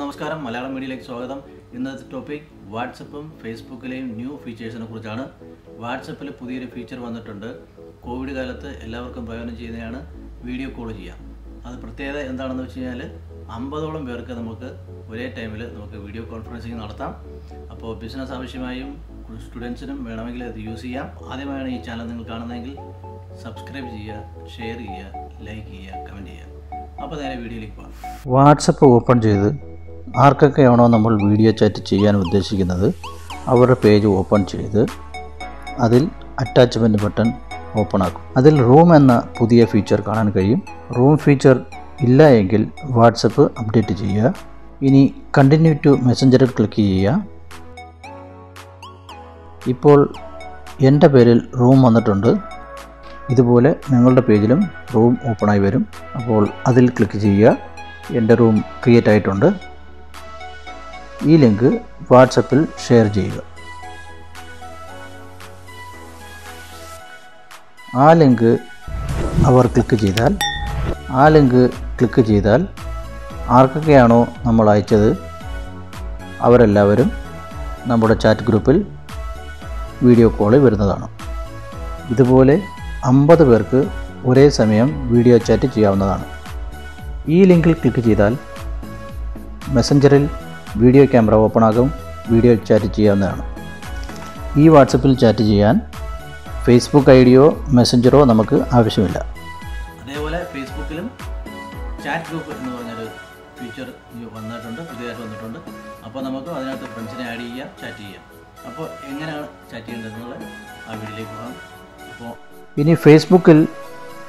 നമസ്കാരം. മലയാളം മീഡിയയിലേക്ക് സ്വാഗതം. ഇന്നത്തെ ടോപ്പിക് വാട്സപ്പും ഫേസ്ബുക്കിലെയും ന്യൂ ഫീച്ചേഴ്സിനെ കുറിച്ചാണ്. വാട്സപ്പിൽ പുതിയൊരു ഫീച്ചർ വന്നിട്ടുണ്ട്. കോവിഡ് കാലത്ത് എല്ലാവർക്കും പ്രയോജനം ചെയ്യുന്നതാണ് വീഡിയോ കോൾ ചെയ്യാം അത് പ്രത്യേകത എന്താണെന്ന് വെച്ച് കഴിഞ്ഞാൽ അമ്പതോളം പേർക്ക് നമുക്ക് ഒരേ ടൈമിൽ നമുക്ക് വീഡിയോ കോൺഫറൻസിങ് നടത്താം. അപ്പോൾ ബിസിനസ് ആവശ്യമായും സ്റ്റുഡൻസിനും വേണമെങ്കിൽ അത് യൂസ് ചെയ്യാം. ആദ്യമായാണ് ഈ ചാനൽ നിങ്ങൾ കാണുന്നതെങ്കിൽ സബ്സ്ക്രൈബ് ചെയ്യുക ഷെയർ ചെയ്യുക ലൈക്ക് ചെയ്യുക കമന്റ് ചെയ്യുക. അപ്പോൾ നേരെ വീഡിയോയിലേക്ക് പോകാം. വാട്സപ്പ് ഓപ്പൺ ചെയ്ത് ആർക്കൊക്കെയാണോ നമ്മൾ വീഡിയോ ചാറ്റ് ചെയ്യാൻ ഉദ്ദേശിക്കുന്നത് അവരുടെ പേജ് ഓപ്പൺ ചെയ്ത് അതിൽ അറ്റാച്ച്മെന്റ് ബട്ടൺ ഓപ്പൺ ആക്കും. അതിൽ റൂം എന്ന പുതിയ ഫീച്ചർ കാണാൻ കഴിയും. റൂം ഫീച്ചർ ഇല്ല എങ്കിൽ വാട്സപ്പ് അപ്ഡേറ്റ് ചെയ്യുക. ഇനി കണ്ടിന്യൂ ടു മെസ്സഞ്ചറിൽ ക്ലിക്ക് ചെയ്യുക. ഇപ്പോൾ എന്റെ പേരിൽ റൂം വന്നിട്ടുണ്ട്. ഇതുപോലെ നിങ്ങളുടെ പേജിലും റൂം ഓപ്പണായി വരും. അപ്പോൾ അതിൽ ക്ലിക്ക് ചെയ്യുക. എന്റെ റൂം ക്രിയേറ്റ് ആയിട്ടുണ്ട്. ഈ ലിങ്ക് വാട്സപ്പിൽ ഷെയർ ചെയ്യുക. ആ ലിങ്ക് അവർ ക്ലിക്ക് ചെയ്താൽ ആ ലിങ്ക് ക്ലിക്ക് ചെയ്താൽ ആർക്കൊക്കെയാണോ നമ്മൾ അയച്ചത് അവരെല്ലാവരും നമ്മുടെ ചാറ്റ് ഗ്രൂപ്പിൽ വീഡിയോ കോളിൽ വരുന്നതാണ്. ഇതുപോലെ അമ്പത് പേർക്ക് ഒരേ സമയം വീഡിയോ ചാറ്റ് ചെയ്യാവുന്നതാണ്. ഈ ലിങ്കിൽ ക്ലിക്ക് ചെയ്താൽ മെസ്സഞ്ചറിൽ വീഡിയോ ക്യാമറ ഓപ്പൺ ആകും വീഡിയോ ചാറ്റ് ചെയ്യാവുന്നതാണ്. ഈ വാട്സപ്പിൽ ചാറ്റ് ചെയ്യാൻ ഫേസ്ബുക്ക് ഐ ഡിയോ മെസ്സഞ്ചറോ നമുക്ക് ആവശ്യമില്ല. അതേപോലെ ഫേസ്ബുക്കിലും ചാറ്റ് ഗ്രൂപ്പ് എന്ന് പറഞ്ഞൊരു ഫീച്ചർ വന്നിട്ടുണ്ട് പുതിയതായിട്ട് വന്നിട്ടുണ്ട്. അപ്പോൾ നമുക്ക് അതിനകത്ത് ഫ്രണ്ട്സിനെ ആഡ് ചെയ്യാം ചാറ്റ് ചെയ്യാം. അപ്പോൾ എങ്ങനെയാണ് ചാറ്റ് ചെയ്യേണ്ടതെന്നുള്ള ആ വീഡിയോയിലേക്ക് പോകാം. അപ്പോൾ ഇനി ഫേസ്ബുക്കിൽ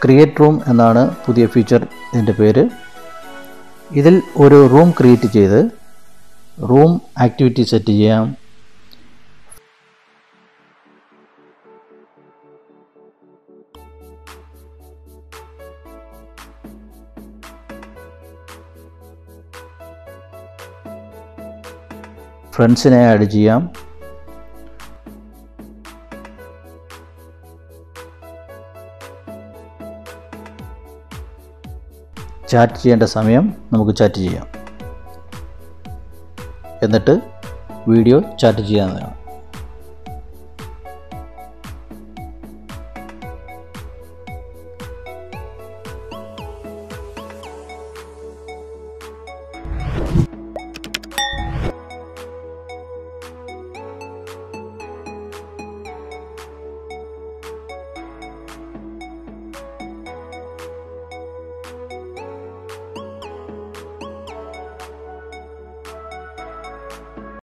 ക്രിയേറ്റ് റൂം എന്നാണ് പുതിയ ഫീച്ചർ ഇതിന്റെ പേര്. ഇതിൽ ഒരു റൂം ക്രിയേറ്റ് ചെയ്ത് റൂം ആക്ടിവിറ്റി സെറ്റ് ചെയ്യാം. ഫ്രണ്ട്സിനെ ആഡ് ചെയ്യാം. ചാറ്റ് ചെയ്യേണ്ട സമയം നമുക്ക് ചാറ്റ് ചെയ്യാം. എന്നിട്ട് വീഡിയോ ചാറ്റ് ചെയ്യാവുന്നതാണ്.